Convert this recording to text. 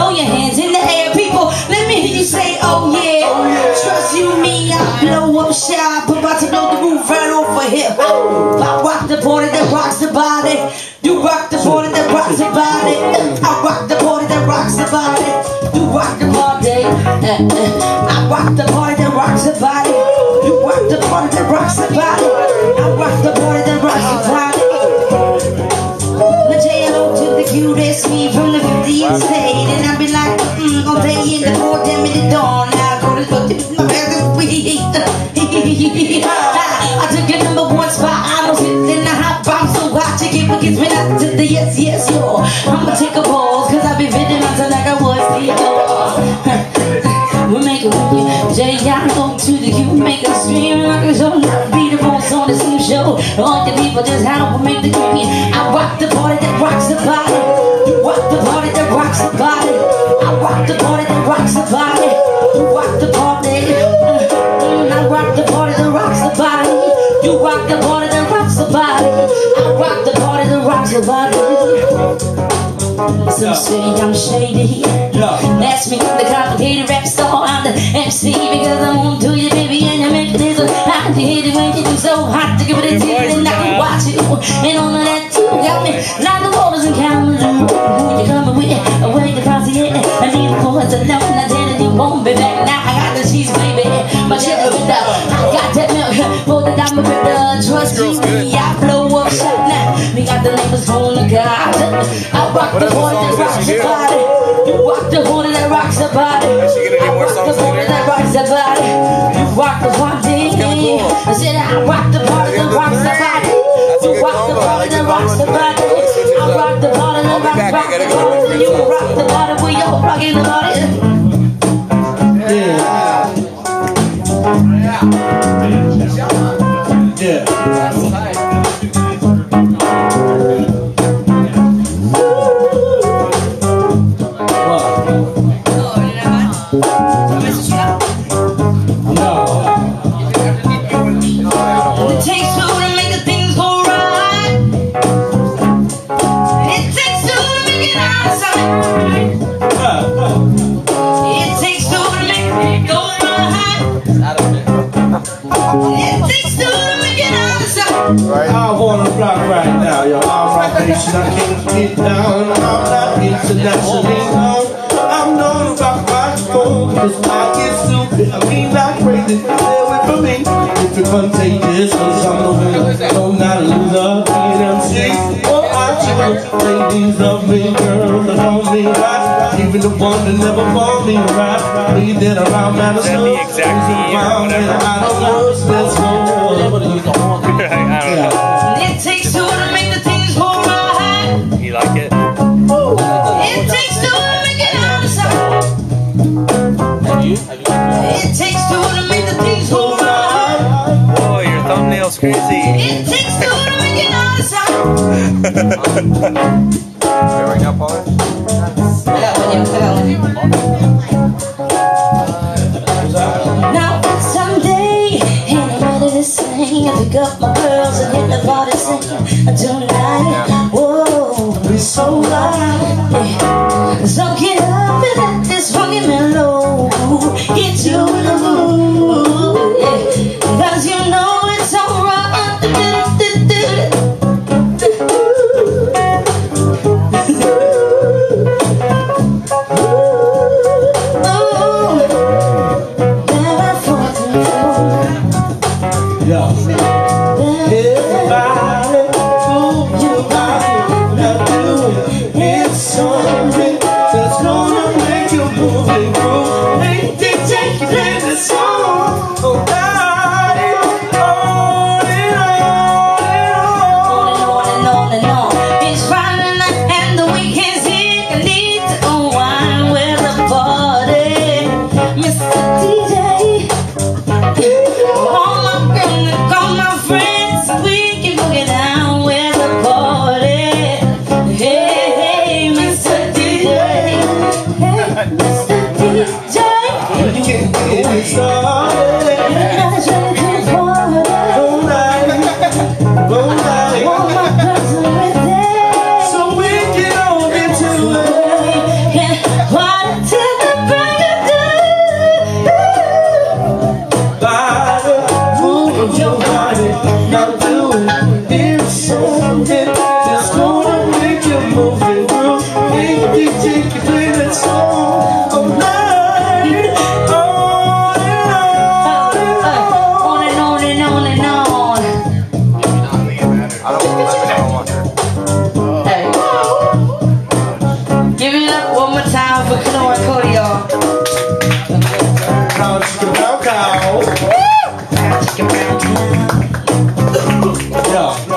Throw your hands in the air, people. Let me hear you say, oh yeah. Oh, yeah. Trust you, me, I blow up shy. But about to blow the roof right over here. Oh. I rock the party that rocks the body. You rock the party that rocks the body. I rock the party that rocks the body. You rock the party. I rock the party that rocks the body. You rock the party that rocks the body. Yes, yes, yo I'ma take a pause, cause I be fitting until like I was the We make a movie, J.I.O. to the Q Make a stream like a show, be the boss on the same show. All the people just help make the movie I rock the party that rocks the body some say I'm shady That's me, the complicated rap star I'm the MC because I'm on to you, baby And you make it hot to hit it when you do so hot To give it a tip and I can watch you And all of that too got me Like the waters in Cameroon Who you coming with? Away the posse, yeah I need a chorus alone For the diamond with the Trust me, I blow up shot now We got the neighbors on the God I rock the horn that rocks did you the body You rock the horn that rocks the body Is she gonna do I rock the horn that rocks the body You rock the kinda cool. I said I rock the party that rocks the body You rock the. Party that rocks the body Let's switch it I rock the party that rocks back. I rock gotta the body You rock the body we all rocking the body I can't get down. I'm not internationally known. I'm known rock my phone because I get stupid. I mean, not crazy. Stay away from me. If you're contagious, cause I'm the winner. No, not a loser. Being MC. Oh, I choose. Ladies love me, girls that love me right. Even the one that never want me right. Me that around. Is that the exact year or Around whatever? and out of words, Let's go. Thumbnail's crazy. It takes two to make out sight. Growing up on it? Now someday, I'm ready to sing. I pick up my girls and hit the party sing. Tonight, chicken brown cow. Fried chicken brown cow. Yeah.